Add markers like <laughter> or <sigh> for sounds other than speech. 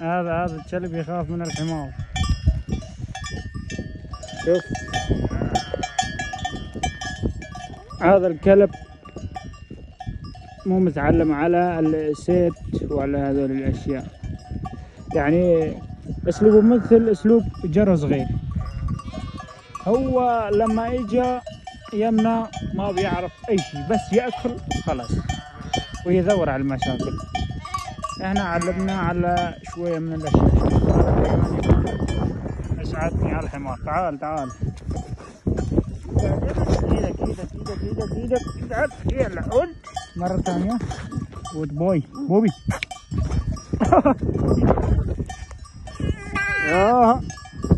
هذا هذا الكلب يخاف من الحمار شوف هذا الكلب مو متعلم على السيت وعلى هذول الأشياء. يعني اسلوبه مثل أسلوب جرى صغير. هو لما اجى يمنا ما بيعرف أي شيء بس يأكل خلاص. ويدور على المشاكل. إحنا علمنا على شوية من الأشياء. أسعدني على الحمار. تعال تعال. إيدك إيدك إيدك إيدك إيدك مرة ثانية. بوي بوبي <laughs> 啊。